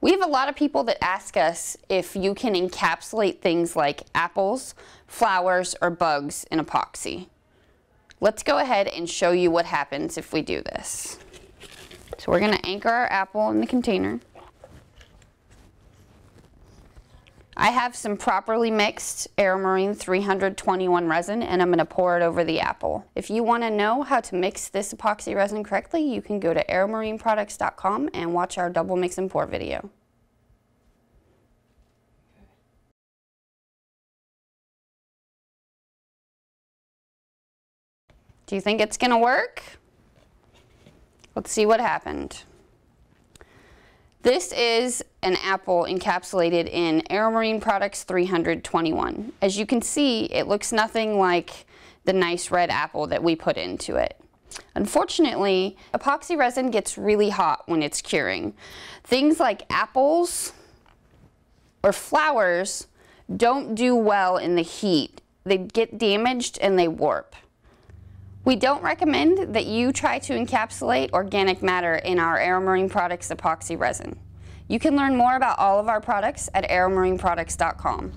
We have a lot of people that ask us if you can encapsulate things like apples, flowers, or bugs in epoxy. Let's go ahead and show you what happens if we do this. So we're going to anchor our apple in the container. I have some properly mixed Aeromarine 321 resin and I'm going to pour it over the apple. If you want to know how to mix this epoxy resin correctly, you can go to aeromarineproducts.com and watch our double mix and pour video. Do you think it's going to work? Let's see what happened. This is an apple encapsulated in Aeromarine Products 321. As you can see, it looks nothing like the nice red apple that we put into it. Unfortunately, epoxy resin gets really hot when it's curing. Things like apples or flowers don't do well in the heat. They get damaged and they warp. We don't recommend that you try to encapsulate organic matter in our Aeromarine Products epoxy resin. You can learn more about all of our products at aeromarineproducts.com.